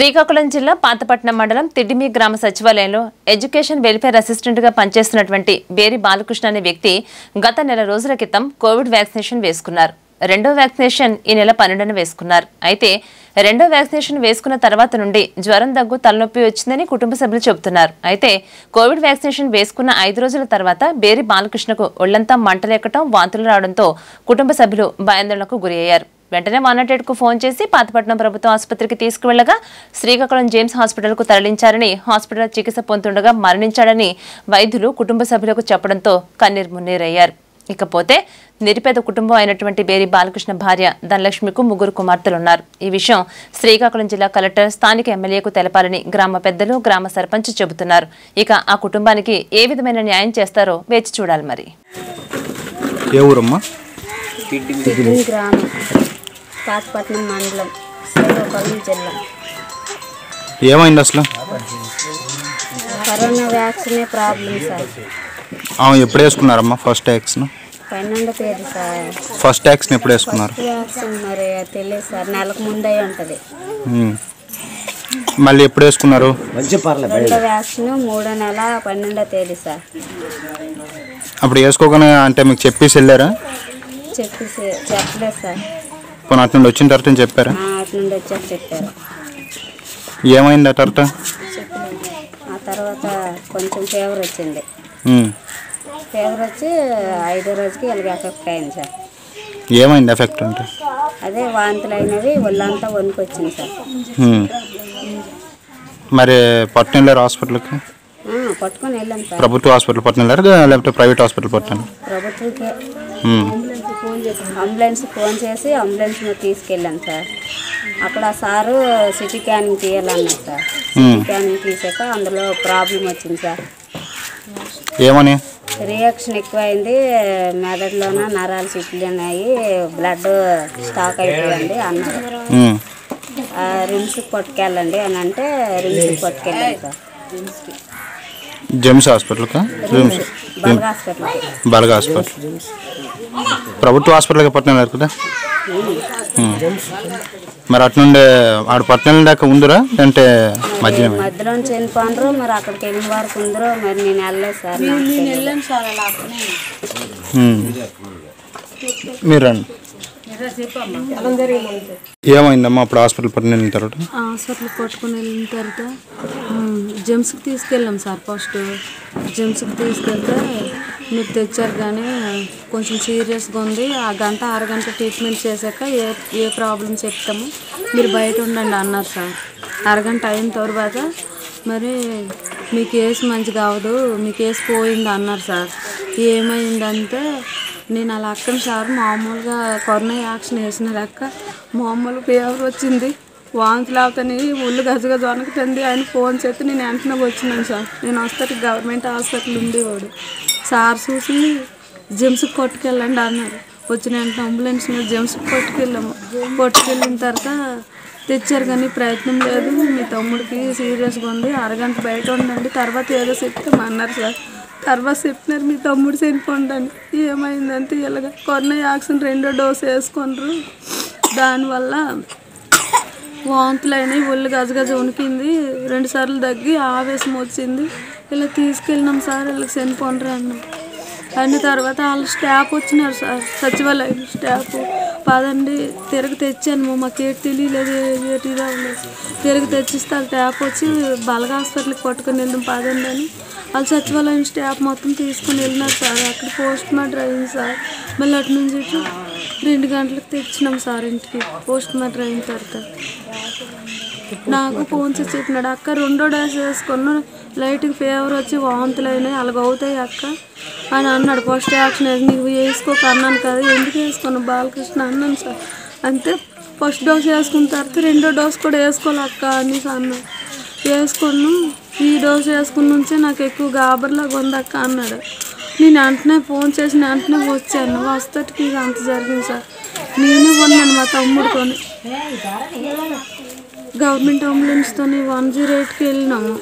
శ్రీకాకుళం జిల్లా పాతపట్నం మండలం తిడ్డిమి గ్రామ సచివాలయంలో ఎడ్యుకేషన్ వెల్ఫేర్ అసిస్టెంట్గా పనిచేస్తున్నటువంటి బేరి బాలకృష్ణ అనే వ్యక్తి గత నెల రోజుల క్రితం కోవిడ్ వ్యాక్సినేషన్ వేసుకున్నారు. రెండో వ్యాక్సినేషన్ ఈ నెల పన్నెండున వేసుకున్నారు. అయితే రెండో వ్యాక్సినేషన్ వేసుకున్న తర్వాత నుండి జ్వరం దగ్గు తలనొప్పి వచ్చిందని కుటుంబ సభ్యులు చెబుతున్నారు. అయితే కోవిడ్ వ్యాక్సినేషన్ వేసుకున్న ఐదు రోజుల తర్వాత బేరి బాలకృష్ణకు ఒళ్ళంతా మంటలెక్కటం వాంతులు రావడంతో కుటుంబ సభ్యులు భయాందోళనకు గురయ్యారు. వెంటనే వన్కు ఫోన్ చేసి పాతపట్నం ప్రభుత్వ ఆసుపత్రికి తీసుకువెళ్ళగా శ్రీకాకుళం జేమ్స్ హాస్పిటల్కు తరలించారని హాస్పిటల్ చికిత్స పొందుతుండగా మరణించాడని వైద్యులు కుటుంబ సభ్యులకు చెప్పడంతో కన్నీరు మున్నీరయ్యారు. ఇకపోతే నిరుపేద కుటుంబం అయినటువంటి బేరి బాలకృష్ణ భార్య ధనలక్ష్మికు ముగ్గురు కుమార్తెలున్నారు. ఈ విషయం శ్రీకాకుళం జిల్లా కలెక్టర్ స్థానిక ఎమ్మెల్యేకు తెలపాలని గ్రామ పెద్దలు గ్రామ సర్పంచ్ చెబుతున్నారు. ఇక ఆ కుటుంబానికి ఏ విధమైన న్యాయం చేస్తారో వేచి చూడాలి మరి. పాతపట్నం మండలం శ్రీకాకుళం జిల్లా. ఏమైంది అసలు? కరోనా వ్యాక్సినే ప్రాబ్లం సార్. ఆమె ఎప్పుడు వేసుకున్నారమ్మా ఫస్ట్ వ్యాక్సిన్? పన్నెండో తేదీ సార్. ఫస్ట్ వ్యాక్సిన్ ఎప్పుడు వేసుకున్నారు? వ్యాక్సిన్ మరి తెలియదు సార్ నెలకు ముందే ఉంటుంది. మళ్ళీ ఎప్పుడు వేసుకున్నారు? రెండో వ్యాక్సిన్ మూడో నెల పన్నెండో తేదీ సార్. అప్పుడు వేసుకోగానే అంటే మీకు చెప్పేసి వెళ్ళారా? చెప్పి చెప్పలేదు సార్. పోనీ అటు నుండి వచ్చిన తర్వాత చెప్పారా? ఆ, అటు నుండి వచ్చాక చెప్పారు. ఏమైంది ఆ తర్వాత? ఆ తర్వాత కొంచెం ఫీవర్ వచ్చింది. ఫీవర్ వచ్చి ఐదో రోజుకి ఇలాగ ఎఫెక్ట్ అయింది సార్. ఏమైంది ఎఫెక్ట్ అంటే? అదే వాంతులు అయినవి ఒళ్ళంతా వణుకొచ్చింది సార్. ఉమ్. మరి వెళ్ళారు హాస్పిటల్కి? పట్టుకొని వెళ్ళాం సార్. ప్రభుత్వ హాస్పిటల్ వెళ్ళారు? లేకపోతే ప్రైవేట్ హాస్పిటల్ పట్టాను ప్రభుత్వకే. ఉమ్. అంబులెన్స్ ఫోన్ చేసి అంబులెన్స్ తీసుకెళ్ళాను సార్. అక్కడ సారు సిటీ స్కానింగ్ తీయాలన్నారు సార్. సిటీ స్కానింగ్ తీసాక అందులో ప్రాబ్లం వచ్చింది సార్. ఏమని? రియాక్షన్ ఎక్కువైంది. మెదడులోన నరాలు చిట్లినాయి. బ్లడ్ స్టాక్ అయిపోయింది అన్నారు. రిమ్స్కి పట్టుకెళ్ళండి అని అంటే రిమ్స్కి పట్టుకెళ్ళాను సార్. జెమ్స్ హాస్పిటల్కా? రిమ్స్. బల్గా హాస్పిటల్కి. బాలగా హాస్పిటల్. ప్రభుత్వ హాస్పిటల్కి పట్నం వెళ్ళారు కదా. మరి అటు నుండి ఆడ పట్నం దాకా ఉందిరా అంటే మధ్యలో మధ్యలో చనిపోండ్రు మరి అక్కడికి వెళ్ళిన వరకు ఉందరో మరి నేను వెళ్ళలేదు సార్. మీరు రండి. ఏమైందమ్మా అప్పుడు హాస్పిటల్ పట్టుకుని వెళ్ళిన తర్వాత? హాస్పిటల్ పట్టుకుని వెళ్ళిన తర్వాత జెమ్స్కి తీసుకెళ్ళాం సార్ ఫస్ట్. జెమ్స్కి తీసుకెళ్తే మీరు తెచ్చారు కానీ కొంచెం సీరియస్గా ఉంది. ఆ గంట అరగంట ట్రీట్మెంట్ చేశాక ఏ ఏ ప్రాబ్లం చెప్తాము? మీరు బయట ఉండండి అన్నారు సార్. అరగంట అయిన తర్వాత మరి మీ కేసు మంచిగా అవ్వదు మీ కేసు పోయింది అన్నారు సార్. ఏమైందంటే నేను అలా అక్కడ సార్ మామూలుగా కరోనా యాక్షన్ వేసిన లెక్క. మామూలు ఫీవర్ వచ్చింది. వాంతులు అవుతాయి ఒళ్ళు గజగజ వణుకుతుంది. ఆయన ఫోన్ చేస్తే నేను వెంటనే వచ్చినాను సార్. నేను వస్తే గవర్నమెంట్ హాస్పిటల్ ఉండేవాడు. సార్ చూసి జిమ్స్కి కొట్టుకెళ్ళండి అన్నారు. వచ్చిన వెంటనే అంబులెన్స్ మీద జిమ్స్కి కొట్టుకెళ్ళాము. కొట్టుకెళ్ళిన తర్వాత తెచ్చారు కానీ ప్రయత్నం లేదు. మీ తమ్ముడికి సీరియస్గా ఉంది. అరగంట బయట ఉండండి. తర్వాత ఏదో చెప్తే మన్నారు సార్. తర్వాత చెప్పినారు మీ తమ్ముడు చనిపోండి ఏమైందంటే ఇలాగ కొన్న యాక్సిన్ రెండో డోస్ వేసుకున్నారు దానివల్ల వాంతులు అయినాయి ఒళ్ళు గజగజ ఉనికింది రెండు సార్లు తగ్గి ఆవేశం వచ్చింది. ఇలా తీసుకెళ్ళినాం సార్ వీళ్ళకి చనిపోండి అన్నాం. అన్న తర్వాత వాళ్ళ స్టాఫ్ వచ్చినారు సార్ సచివాలయం స్టాఫ్. పదండి తిరగ తెచ్చాను మాకు ఏటి తెలియలేదు ఏటి రాలేదు తిరగ తెచ్చిస్తే వాళ్ళ స్టాఫ్ వచ్చి బలగా హాస్పిటల్కి పట్టుకుని వెళ్ళాం పదండి అని. వాళ్ళ సచివాలయం స్టాఫ్ మొత్తం తీసుకుని వెళ్ళినారు సార్. అక్కడ పోస్ట్ మార్టర్ అయింది సార్. మళ్ళీ అటు నుంచి ఇటు రెండు గంటలకు తెచ్చినాం సార్ ఇంటికి. పోస్ట్ మార్టర్ అయిన తర్వాత. నాకు ఫోన్ చేసి చెప్పినాడు అక్క రెండో డాష్ వేసుకున్నా లైట్కి ఫీవర్ వచ్చి వాంతులు అయినాయి అలాగ అవుతాయి అక్క? అని అన్నాడు. ఫస్ట్ యాక్షన్ వేసి నీకు వేసుకోక అన్నాను కదా. ఎందుకు వేసుకున్నావు బాలకృష్ణ అన్నాను సార్. అంతే. ఫస్ట్ డోస్ వేసుకున్న తర్వాత రెండో డోస్ కూడా వేసుకోవాలి అక్క అని అన్నాను వేసుకున్నాను. ఈ డోస్ వేసుకున్న నుంచే నాకు ఎక్కువ గాబర్లాగా ఉంది అన్నాడు. నేను వెంటనే ఫోన్ చేసి వెంటనే వచ్చాను. వస్తటికి ఇది అంత జరిగింది సార్. నేనే కొన్నాను మా తమ్ముడితోని. గవర్నమెంట్ అంబులెన్స్తో వన్ జీరో ఎయిట్కి వెళ్ళినాము.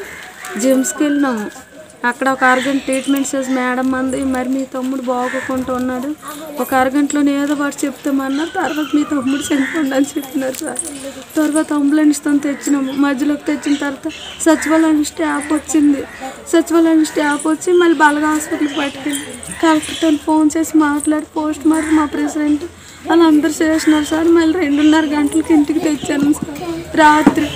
జిమ్స్కి వెళ్ళినాము. అక్కడ ఒక అరగంట ట్రీట్మెంట్ చేసి మేడం అంది మరి మీ తమ్ముడు బాగోకుండా ఉన్నాడు. ఒక అరగంటలోనే ఏదో వాడు చెప్తామన్నారు తర్వాత మీ తమ్ముడు చనిపోండి అని చెప్పినారు సార్. తర్వాత అంబులెన్స్తో తెచ్చినాము. మధ్యలోకి తెచ్చిన తర్వాత సచివాలయం స్టాఫ్ వచ్చింది. సచివాలయం స్టాఫ్ వచ్చి మళ్ళీ బలగా హాస్పిటల్కి పట్టుకెళ్ళి కలెక్టర్తో ఫోన్ చేసి మాట్లాడి పోస్ట్ మార్క్ మా ప్రెసిడెంట్ వాళ్ళందరూ చేసినారు సార్. మళ్ళీ రెండున్నర గంటలకి ఇంటికి తెచ్చాను సార్. రాత్రి